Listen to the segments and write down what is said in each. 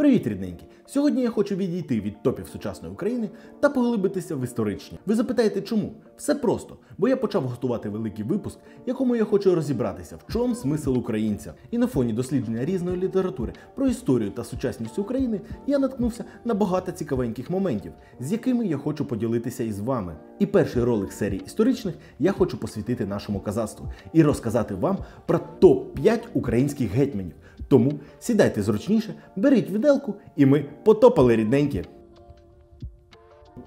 Привіт, рідненькі! Сьогодні я хочу відійти від топів сучасної України та поглибитися в історичні. Ви запитаєте, чому? Все просто, бо я почав готувати великий випуск, якому я хочу розібратися, в чому смисл українця. І на фоні дослідження різної літератури про історію та сучасність України я наткнувся на багато цікавеньких моментів, з якими я хочу поділитися із вами. І перший ролик серії історичних я хочу посвятити нашому казацтву і розказати вам про топ-5 українських гетьманів. Тому сідайте зручніше, беріть віделку, і ми потопали рідненькі.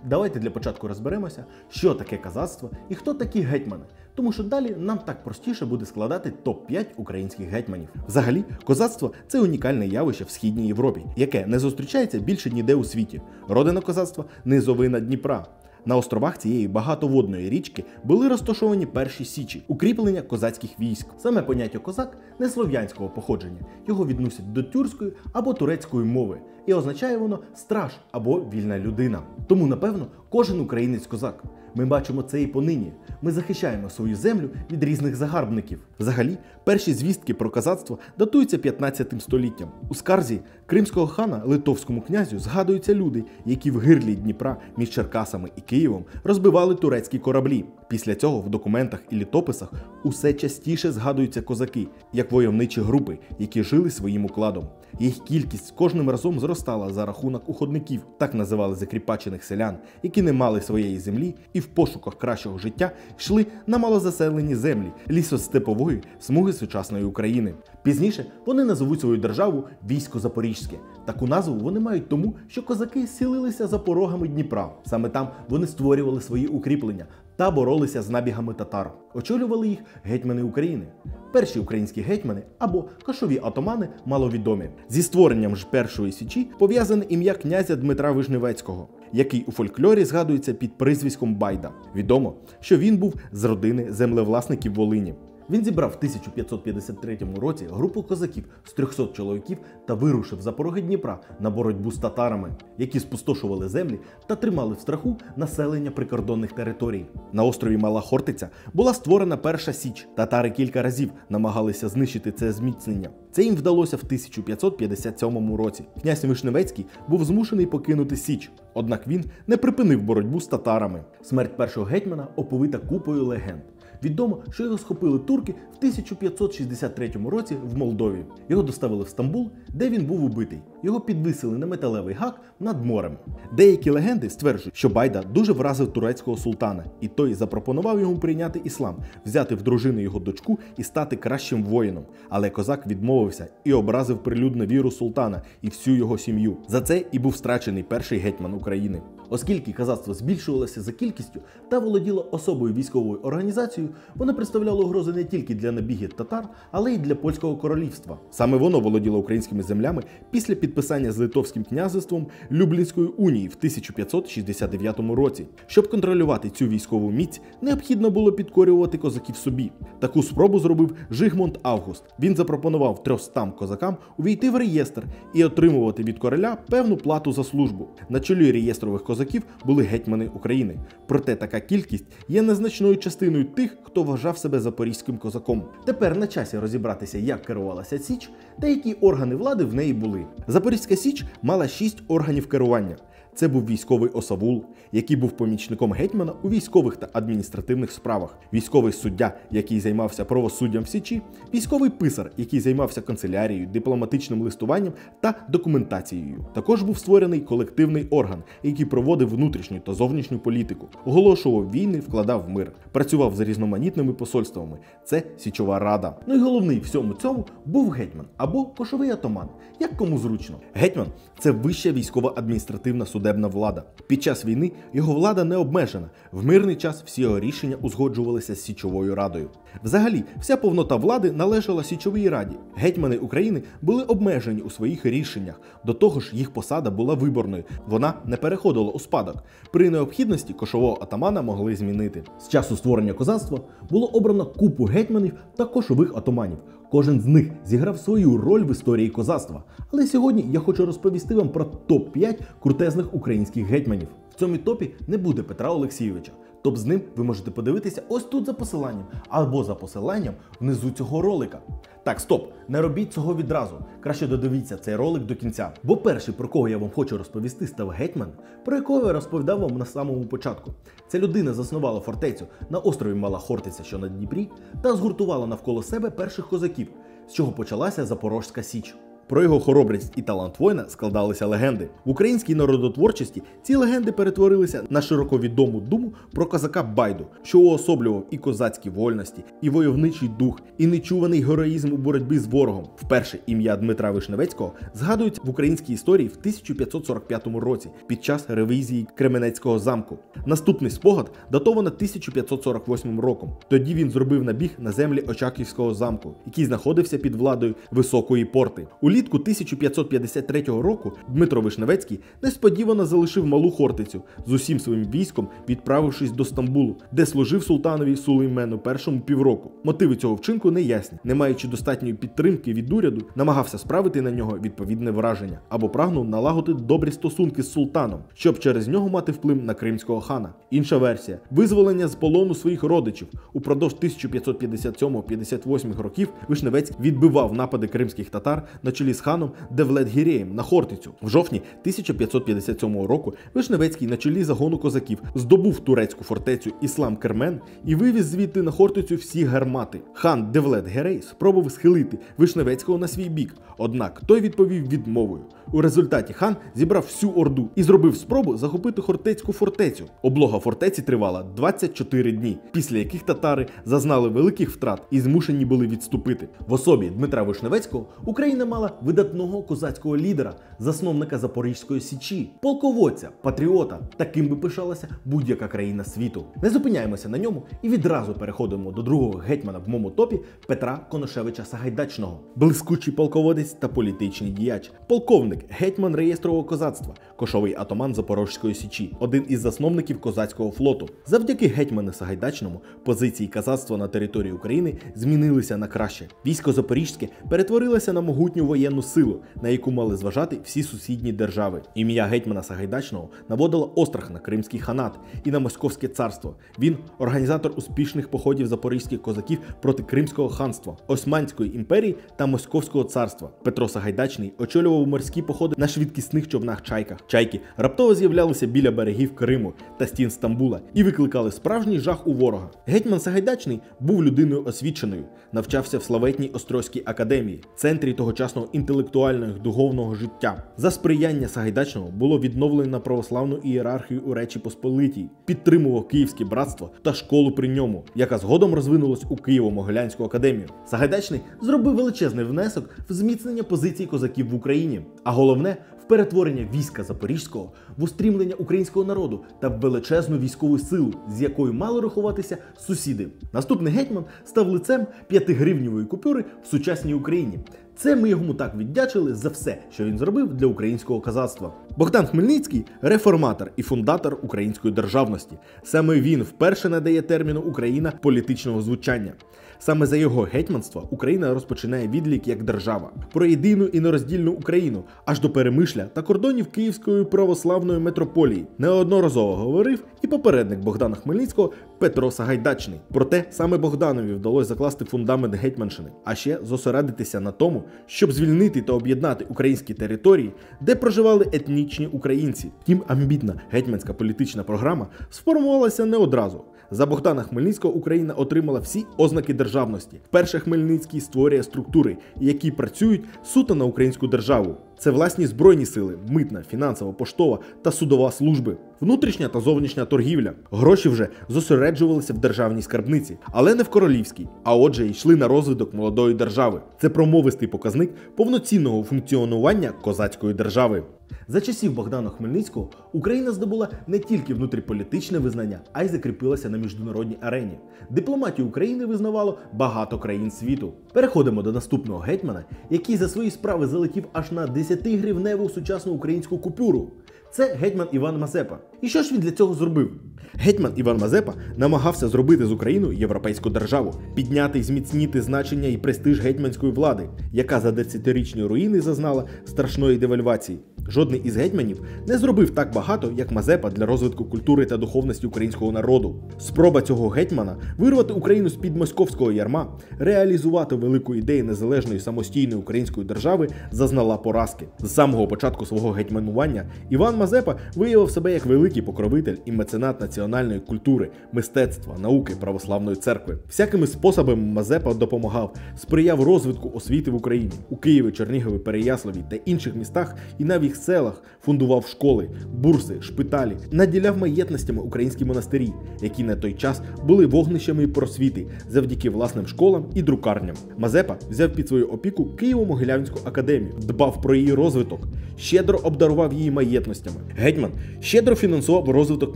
Давайте для початку розберемося, що таке казацтво і хто такі гетьмани. Тому що далі нам так простіше буде складати топ-5 українських гетьманів. Взагалі, козацтво це унікальне явище в східній Європі, яке не зустрічається більше ніде у світі. Родина козацтва низовина Дніпра. На островах цієї багатоводної річки були розташовані перші січі, укріплення козацьких військ. Саме поняття козак не слов'янського походження. Його відносять до тюркської або турецької мови, і означає воно страж або вільна людина. Тому, напевно, кожен українець козак. Ми бачимо це і понині. Ми захищаємо свою землю від різних загарбників. Взагалі, перші звістки про казацтво датуються 15 століттям. У скарзі кримського хана литовському князю згадуються люди, які в гирлі Дніпра між Черкасами і Києвом розбивали турецькі кораблі. Після цього в документах і літописах усе частіше згадуються козаки, як войовничі групи, які жили своїм укладом. Їх кількість кожним разом зростала за рахунок уходників, так називали закріпачених селян, які не мали своєї землі і в пошуках кращого життя йшли на малозаселені землі лісостепової смуги сучасної України. Пізніше вони назовуть свою державу військо Запорізьке. Таку назву вони мають тому, що козаки сілилися за порогами Дніпра. Саме там вони створювали свої укріплення та боролися з набігами татар. Очолювали їх гетьмани України. Перші українські гетьмани або кашові атамани маловідомі. Зі створенням ж першої січі пов'язане ім'я князя Дмитра Вижневецького, який у фольклорі згадується під прізвиськом Байда. Відомо, що він був з родини землевласників Волині. Він зібрав в 1553 році групу козаків з 300 чоловіків та вирушив за пороги Дніпра на боротьбу з татарами, які спустошували землі та тримали в страху населення прикордонних територій. На острові Мала Хортиця була створена перша січ. Татари кілька разів намагалися знищити це зміцнення. Це їм вдалося в 1557 році. Князь Вишневецький був змушений покинути Січ, однак він не припинив боротьбу з татарами. Смерть першого гетьмана оповита купою легенд. Відомо, що його схопили турки в 1563 році в Молдові. Його доставили в Стамбул, де він був убитий. Його підвисили на металевий гак над морем. Деякі легенди стверджують, що Байда дуже вразив турецького султана, і той запропонував йому прийняти іслам, взяти в дружину його дочку і стати кращим воїном. Але козак відмовився і образив прилюдно віру султана і всю його сім'ю. За це і був страчений перший гетьман України. Оскільки казацтво збільшувалося за кількістю та володіло особою військовою організацією, воно представляло угрози не тільки для набігів татар, але й для польського королівства. Саме воно володіло українськими землями після підписання з Литовським князівством Люблінської унії в 1569 році. Щоб контролювати цю військову міць, необхідно було підкорювати козаків собі. Таку спробу зробив Жигмунд Август. Він запропонував трьохстам козакам увійти в реєстр і отримувати від короля певну плату за службу. На чолі реєстрових козаків були гетьмани України. Проте така кількість є незначною частиною тих, хто вважав себе запорізьким козаком. Тепер на часі розібратися, як керувалася Січ та які органи влади в неї були. Запорізька Січ мала шість органів керування. Це був військовий осавул, який був помічником гетьмана у військових та адміністративних справах, військовий суддя, який займався правосуддям в Січі, військовий писар, який займався канцелярією, дипломатичним листуванням та документацією. Також був створений колективний орган, який проводив внутрішню та зовнішню політику, оголошував війни, вкладав мир, працював з різноманітними посольствами. Це Січова Рада. Ну і головний всьому цьому був гетьман або кошовий атаман, як кому зручно. Гетьман це вища військова адміністративна судебна влада. Під час війни його влада не обмежена. В мирний час всі його рішення узгоджувалися з Січовою радою. Взагалі, вся повнота влади належала Січовій раді. Гетьмани України були обмежені у своїх рішеннях. До того ж, їх посада була виборною. Вона не переходила у спадок. При необхідності кошового атамана могли змінити. З часу створення козацтва було обрано купу гетьманів та кошових атаманів. Кожен з них зіграв свою роль в історії козацтва. Але сьогодні я хочу розповісти вам про топ-5 крутезних українських гетьманів. В цьому топі не буде Петра Олексійовича, Топ з ним ви можете подивитися ось тут за посиланням або за посиланням внизу цього ролика. Так, стоп, не робіть цього відразу. Краще додивіться цей ролик до кінця. Бо перший, про кого я вам хочу розповісти, став гетьман, про якого я розповідав вам на самому початку. Ця людина заснувала фортецю на острові Мала Хортиця, що на Дніпрі, та згуртувала навколо себе перших козаків, з чого почалася Запорожська Січ. Про його хоробрість і талант воїна складалися легенди. В українській народотворчості ці легенди перетворилися на широко відому думу про козака Байду, що уособлював і козацькі вольності, і войовничий дух, і нечуваний героїзм у боротьбі з ворогом. Вперше ім'я Дмитра Вишневецького згадується в українській історії в 1545 році під час ревізії Кременецького замку. Наступний спогад датовано 1548 роком. Тоді він зробив набіг на землі Очаківського замку, який знаходився під владою Високої порти. Улітку 1553 року Дмитро Вишневецький несподівано залишив малу Хортицю з усім своїм військом, відправившись до Стамбулу, де служив султанові Сулеймену І півроку. Мотиви цього вчинку не ясні, не маючи достатньої підтримки від уряду, намагався справити на нього відповідне враження або прагнув налагодити добрі стосунки з султаном, щоб через нього мати вплив на кримського хана. Інша версія визволення з полону своїх родичів упродовж 1557-58 років Вишневецький відбивав напади кримських татар на чолі з ханом Девлет-Гіреєм на Хортицю. В жовтні 1557 року Вишневецький на чолі загону козаків здобув турецьку фортецю Іслам Кермен і вивіз звідти на Хортицю всі гармати. Хан Девлет-Герей спробував схилити Вишневецького на свій бік, однак той відповів відмовою. У результаті хан зібрав всю орду і зробив спробу захопити Хортецьку фортецю. Облога фортеці тривала 24 дні, після яких татари зазнали великих втрат і змушені були відступити. В особі Дмитра Вишневецького Україна мала видатного козацького лідера, засновника Запорізької січі, полководця, патріота. Таким би пишалася будь-яка країна світу. Не зупиняємося на ньому і відразу переходимо до другого гетьмана в моєму топі Петра Коношевича Сагайдачного, блискучий полководець та політичний діяч, полковник, гетьман реєстрового козацтва, кошовий атаман Запорізької січі, один із засновників козацького флоту. Завдяки гетьману Сагайдачному позиції казацтва на території України змінилися на краще. Військо Запорізьке перетворилося на могутню воєнну силу, на яку мали зважати всі сусідні держави. Ім'я гетьмана Сагайдачного наводило острах на Кримський ханат і на Московське царство. Він організатор успішних походів запорізьких козаків проти Кримського ханства, Османської імперії та Московського царства. Петро Сагайдачний очолював морські походи на швидкісних човнах чайках. Чайки раптово з'являлися біля берегів Криму та стін Стамбула і викликали справжній жах у ворога. Гетьман Сагайдачний був людиною освіченою, навчався в славетній Острозькій академії, центрі тогочасного інтелектуального духовного життя. За сприяння Сагайдачного було відновлено православну ієрархію у Речі Посполитій, підтримував Київське братство та школу при ньому, яка згодом розвинулась у Києво-Могилянську академію. Сагайдачний зробив величезний внесок в зміцнення позицій козаків в Україні, а головне в перетворення війська Запорізького в устрімлення українського народу та в величезну військову силу, з якою мали рахуватися сусіди. Наступний гетьман став лицем п'ятигривнівої купюри в сучасній Україні. Це ми йому так віддячили за все, що він зробив для українського казацтва. Богдан Хмельницький реформатор і фундатор української державності. Саме він вперше надає терміну Україна політичного звучання. Саме за його гетьманства Україна розпочинає відлік як держава про єдину і нероздільну Україну аж до перемишля та кордонів Київської православної митрополії. Неодноразово говорив і попередник Богдана Хмельницького Петро Сагайдачний. Проте саме Богданові вдалося закласти фундамент гетьманщини, а ще зосередитися на тому, щоб звільнити та об'єднати українські території, де проживали етнічні українці. Тім амбітна гетьманська політична програма сформувалася не одразу. За Богдана Хмельницького Україна отримала всі ознаки державності. Вперше Хмельницький створює структури, які працюють суто на українську державу. Це власні збройні сили, митна, фінансова, поштова та судова служби, внутрішня та зовнішня торгівля. Гроші вже зосереджувалися в державній скарбниці, але не в королівській. А отже, йшли на розвиток молодої держави. Це промовистий показник повноцінного функціонування козацької держави. За часів Богдана Хмельницького Україна здобула не тільки внутріполітичне визнання, а й закріпилася на міжнародній арені. Дипломатію України визнавало багато країн світу. Переходимо до наступного гетьмана, який за свої справи залетів аж на 10-гривневу сучасну українську купюру. Це гетьман Іван Мазепа. І що ж він для цього зробив? Гетьман Іван Мазепа намагався зробити з Україною європейську державу, підняти і зміцнити значення і престиж гетьманської влади, яка за десятирічні руїни зазнала страшної девальвації. Жодний із гетьманів не зробив так багато, як Мазепа для розвитку культури та духовності українського народу. Спроба цього гетьмана вирвати Україну з під московського ярма, реалізувати велику ідею незалежної самостійної української держави зазнала поразки. З самого початку свого гетьманування Іван Мазепа виявив себе як великий покровитель і меценат національної культури, мистецтва, науки православної церкви. Всякими способами Мазепа допомагав, сприяв розвитку освіти в Україні у Києві, Чернігові, Переяславі та інших містах і навіть селах фундував школи, бурси, шпиталі, наділяв маєтностями українські монастирі, які на той час були вогнищами просвіти завдяки власним школам і друкарням. Мазепа взяв під свою опіку Києво-Могилянську академію, дбав про її розвиток, щедро обдарував її маєтностями. Гетьман щедро фінансував розвиток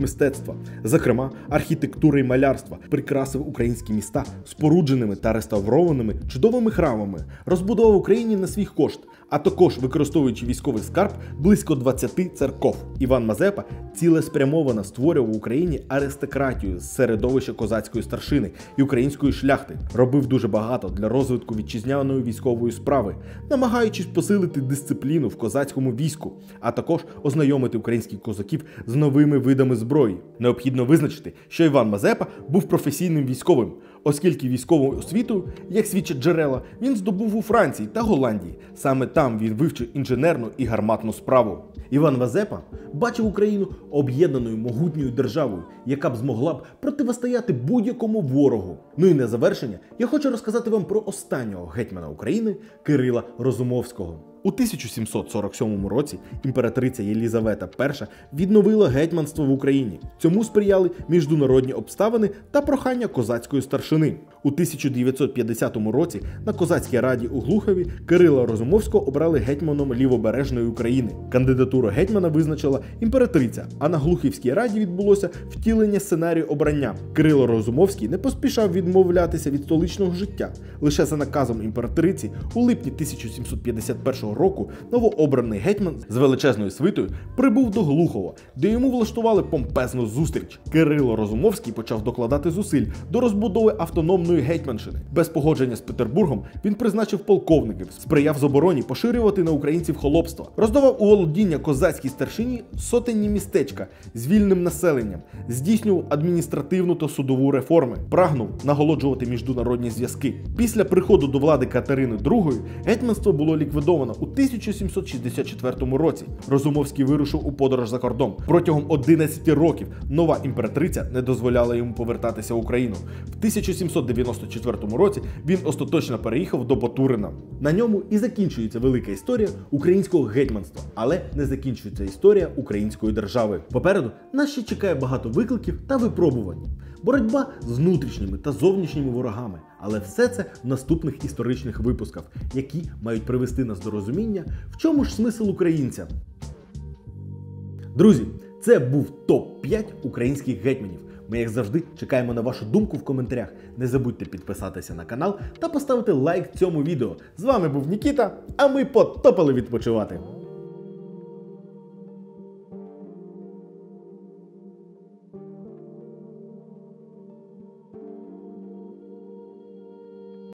мистецтва, зокрема архітектури і малярства, прикрасив українські міста спорудженими та реставрованими чудовими храмами, розбудував Україні на свій кошт, а також використовуючи військовий скарб близько 20 церков. Іван Мазепа цілеспрямовано створював в Україні аристократію з середовища козацької старшини і української шляхти. Робив дуже багато для розвитку вітчизняної військової справи, намагаючись посилити дисципліну в козацькому війську, а також ознайомити українських козаків з новими видами зброї. Необхідно визначити, що Іван Мазепа був професійним військовим. Оскільки військову освіту, як свідчать джерела, він здобув у Франції та Голландії. Саме там він вивчив інженерну і гарматну справу. Іван Мазепа бачив Україну об'єднаною могутньою державою, яка б змогла б противостояти будь-якому ворогу. Ну і на завершення я хочу розказати вам про останнього гетьмана України Кирила Розумовського. У 1747 році імператриця Єлізавета І відновила гетьманство в Україні. Цьому сприяли міжнародні обставини та прохання козацької старшини. У 1950 році на козацькій раді у Глухові Кирила Розумовського обрали гетьманом лівобережної України. Кандидатуру гетьмана визначила імператриця, а на Глухівській раді відбулося втілення сценарію обрання. Кирило Розумовський не поспішав відмовлятися від столичного життя. Лише за наказом імператриці у липні 1751 року новообраний гетьман з величезною свитою прибув до Глухова, де йому влаштували помпезну зустріч. Кирило Розумовський почав докладати зусиль до розбудови автономної гетьманщини. Без погодження з Петербургом він призначив полковників, сприяв забороні поширювати на українців холопство, роздавав у володіння козацькій старшині сотенні містечка з вільним населенням, здійснював адміністративну та судову реформи, прагнув наголоджувати міжнародні зв'язки. Після приходу до влади Катерини II гетьманство було ліквідовано у 1764 році. Розумовський вирушив у подорож за кордон. Протягом 11 років нова імператриця не дозволяла йому повертатися в Україну. В 1794 році він остаточно переїхав до Батурина. На ньому і закінчується велика історія українського гетьманства, але не закінчується історія української держави. Попереду нас ще чекає багато викликів та випробувань. Боротьба з внутрішніми та зовнішніми ворогами, але все це в наступних історичних випусках, які мають привести нас до розуміння, в чому ж смисл українця. Друзі, це був топ-5 українських гетьманів. Ми, як завжди, чекаємо на вашу думку в коментарях. Не забудьте підписатися на канал та поставити лайк цьому відео. З вами був Нікіта, а ми потопали відпочивати.